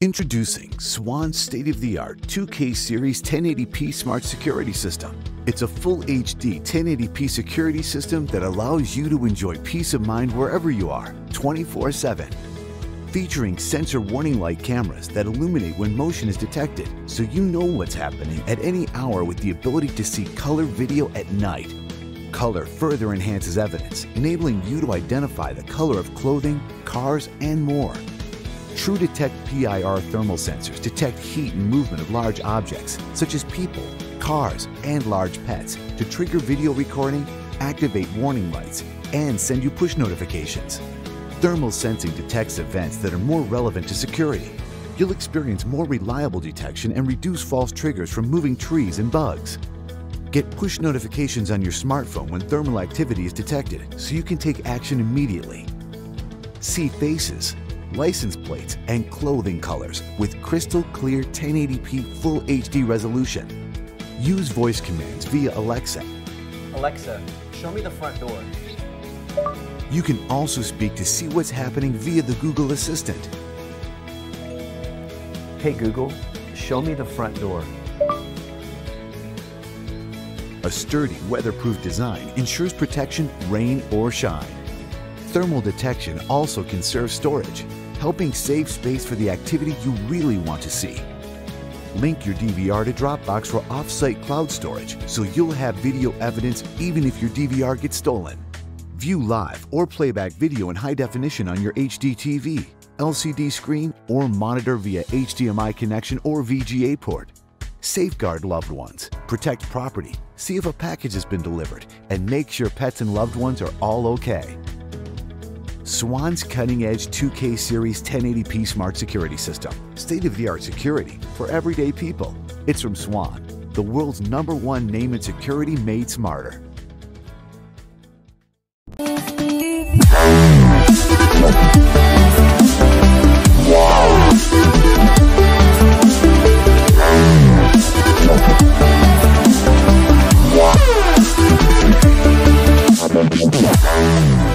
Introducing Swann's state-of-the-art 2K Series 1080p Smart Security System. It's a full HD 1080p security system that allows you to enjoy peace of mind wherever you are, 24-7. Featuring sensor warning light cameras that illuminate when motion is detected, so you know what's happening at any hour with the ability to see color video at night. Color further enhances evidence, enabling you to identify the color of clothing, cars, and more. True Detect PIR thermal sensors detect heat and movement of large objects, such as people, cars, and large pets, to trigger video recording, activate warning lights, and send you push notifications. Thermal sensing detects events that are more relevant to security. You'll experience more reliable detection and reduce false triggers from moving trees and bugs. Get push notifications on your smartphone when thermal activity is detected so you can take action immediately. See faces, license plates, and clothing colors with crystal clear 1080p Full HD resolution. Use voice commands via Alexa. Alexa, show me the front door. You can also speak to see what's happening via the Google Assistant. Hey Google, show me the front door. A sturdy, weatherproof design ensures protection rain or shine. Thermal detection also conserves storage, helping save space for the activity you really want to see. Link your DVR to Dropbox for off-site cloud storage so you'll have video evidence even if your DVR gets stolen. View live or playback video in high definition on your HD TV, LCD screen, or monitor via HDMI connection or VGA port. Safeguard loved ones, protect property, see if a package has been delivered, and make sure pets and loved ones are all okay. Swann's cutting edge 2K Series 1080p smart security system. State of the art security for everyday people. It's from Swan, the world's number one name in security made smarter. Wow.